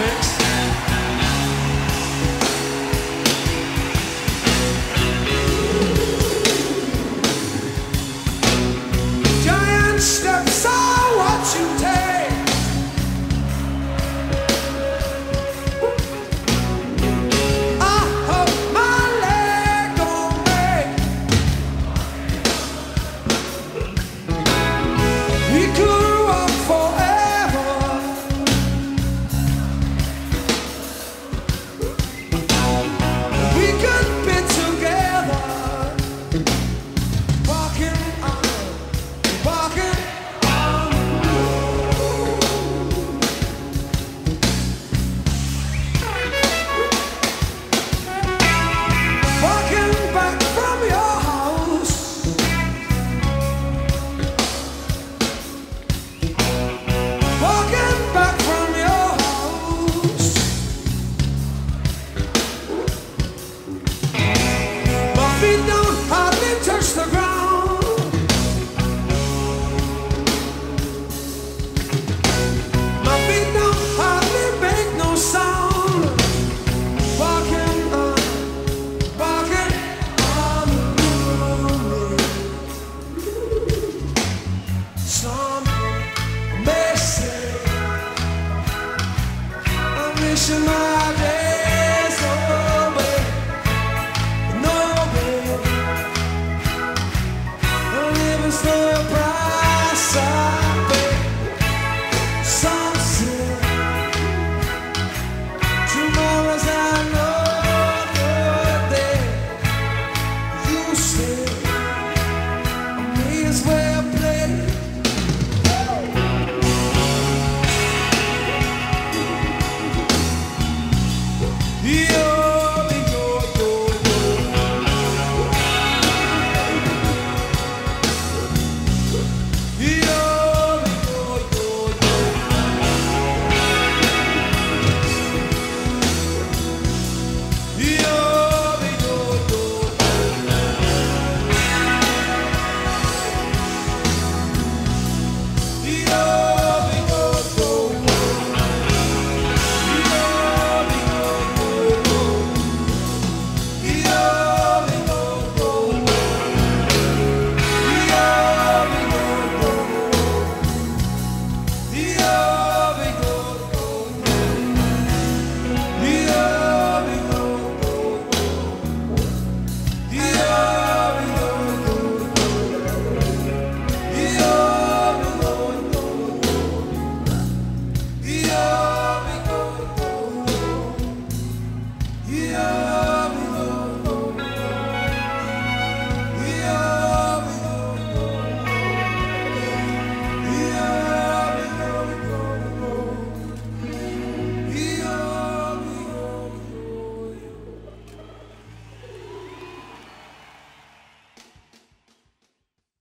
mix. wishing my day.